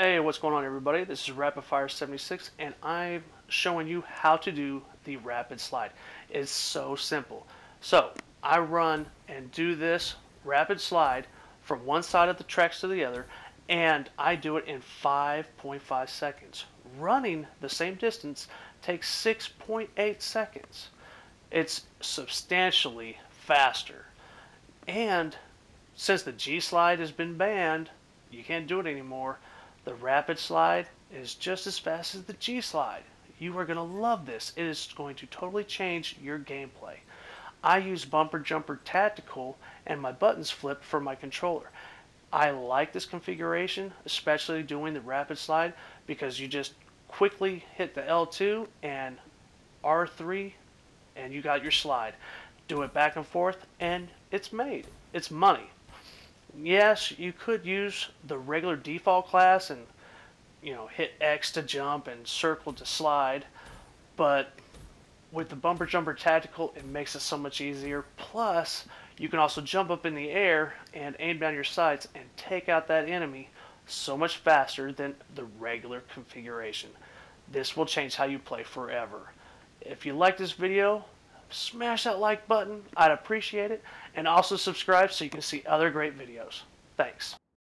Hey, what's going on everybody? This is Rapidfire 76 and I'm showing you how to do the rapid slide. It's so simple. So, I run and do this rapid slide from one side of the tracks to the other and I do it in 5.5 seconds. Running the same distance takes 6.8 seconds. It's substantially faster. And since the G slide has been banned, you can't do it anymore the rapid slide is just as fast as the G slide. You are going to love this. It is going to totally change your gameplay. I use Bumper Jumper Tactical and my buttons flip for my controller. I like this configuration, especially doing the rapid slide because you just quickly hit the L2 and R3 and you got your slide. Do it back and forth and it's made. It's money yes, you could use the regular default class and you know hit X to jump and circle to slide, but with the bumper jumper tactical, it makes it so much easier. Plus, you can also jump up in the air and aim down your sights and take out that enemy so much faster than the regular configuration. This will change how you play forever. If you like this video, smash that like button. I'd appreciate it. And also subscribe so you can see other great videos. Thanks.